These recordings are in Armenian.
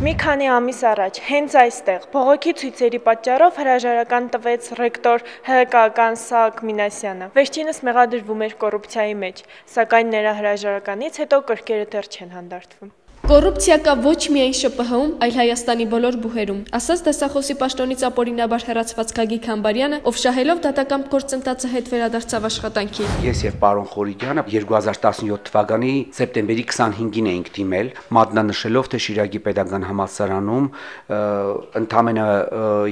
Մի քանի ամիս առաջ հենց այստեղ բողոքի ցույցերի պատճառով հրաժարական տվեց ռեկտոր ՀԿ-ական Սաակ Մինասյանը։ Վերջինս մեղադրվում էր կոռուպցիայի մեջ, սակայն նրա հրաժարականից հետո կրկերը դեռ չեն հանդարտվում։ Կոռուպցիա կա ոչ միայն ՇՊՀ-ում, այլ Հայաստանի բոլոր բուհերում, ասաց դասախոսի պաշտոնից ապօրինաբար հեռացված Գագիկ Համբարյանը, ով շահելով դատական գործընթացը հետ վերադարձավ աշխատանքի։ Ես եւ պարոն Խորիկյանը 2017 թվականի սեպտեմբերի 25-ին էինք դիմել, մատնանշելով թե Շիրակի pedagogan համալսարանում ընդամենը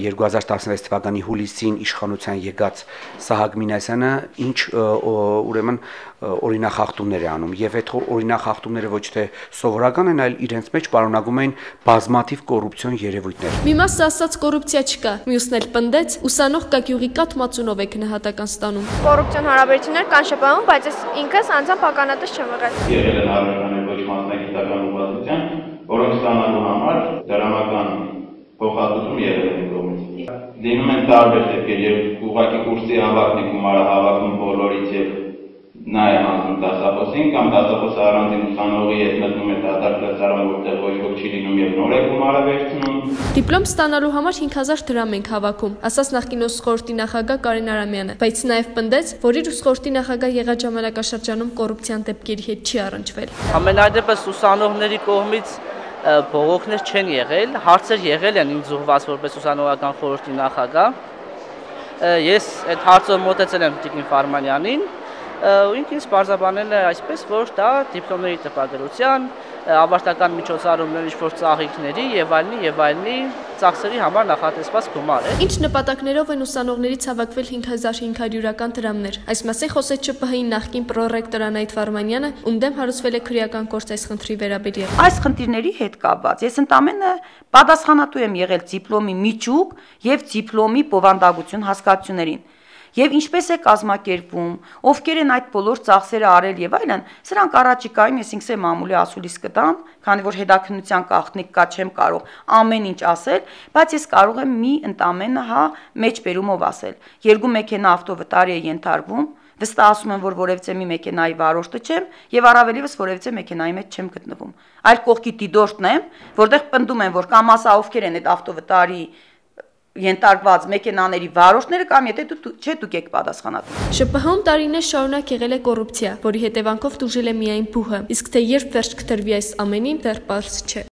2016 թվականի հուլիսին իշխանության եկած Սահակ Մինասյանը ինչ ուրեմն օրինախախտումներ է անում եւ այդ օրինախախտումները ոչ թե սովորական են, այլ իրենց մեջ պարունակում են բազմաթիվ կոռուպցիոն երևույթներ։ Մի մասը ասաց կոռուպցիա չկա, մյուսն էլ պնդեց, ուսանող Կակյուղի կաթ մածունով է քնահատական ստանում։ Կոռուպցիոն հարաբերություններ կան ՇՊՀ-ում, բայց ես ինքս անձամբ ականատես չեմ եղել։ Եղել են հարաբերություններ ոչ մասնագիտական ուղղվածության, որոնք ստանալու համար դրամական փոխհատուցում եղել են կողմից։ Լինում են տարբեր դեպքեր, երբ ուղղակի կուրսի հավաքն է գումարը հավաքում բոլորից եւ նա է հանձնում դասախոսին կամ դասախոսը առանձին ուսանողի հետ մտնում է դատարկ դասարան, որտեղ ոչ ոք չի լինում եւ նոր է գումարը վերցնում։ Դիպլոմ ստանալու համար 5000 դրամ ենք հավաքում, ասաց նախկին ուսխորտի նախագահ Կարեն Արամյանը, բայց նաեւ պնդեց, որ իր ուսխորտի նախագահ եղած ժամանակաշրջանում կոռուպցիան դեպքերի հետ չի առնչվել։ Ամենայդեպս ուսանողների կողմից բողոքներ չեն եղել, հարցեր եղել են ինձ ուղված որպես ուսանողական խորհրդի նախագահ։ Ես այդ հարցը մոտեցել եմ Տիկին Ֆարմանյանին, ու ինքն ինձ բարձաբանել է այսպես, որ դա դիպլոմների տպագրության, ավարտական միջոցառումների ինչ-որ ծաղիկների եւ այլնի եւ այլնի ծախսերի համար նախատեսված գումար է։ Ինչ նպատակներով են ուսանողներից հավաքվել 5500-ական դրամներ։ Այս մասի խոսեց ЧՊՀ-ի նախկին պրոռեկտոր Անայդ Վարմանյանը, ում դեմ հարուցվել է քրեական գործ այս խնդրի վերաբերյալ։ Այս խնդիրների հետ կապված ես ընդամենը պատասխանատու եմ եղել դիպլոմի միջուկ եւ դիպլոմի բովանդակություն հասկացություններին եւ ինչպես է կազմակերպվում, ովքեր են այդ բոլոր ծախսերը արել եւ այլն, սրանք առաջիկայում ես ինքս եմ մամուլի ասուլիս կտամ, քանի որ հետաքննության կախնիկ կա չեմ կարող ամեն ինչ ասել, բայց ես կարող եմ մի ընդամենը հա մեջ բերումով ասել։ Երկու մեքենա ավտովտարի է ենթարկվում, վստահ ասում եմ, որ որևէ մի մեքենայի վարորդը չեմ եւ առավելիվս որևէ մեքենայի մեջ չեմ գտնվում։ Այլ կողքի դիդորտն եմ, որտեղ պնդում են, որ կամ ասա ովքեր են այդ ավտովտարի ենթարկված մեքենաների վարորդները կամ եթե դու չէ դուք եք պատասխանատու։ ՇՊՀ-ում տարիներ շարունակ եղել է կոռուպցիա, որի հետևանքով դուժել է միայն բուհը, իսկ թե երբ վերջ կտրվի այս ամենին դեռ պարզ չէ։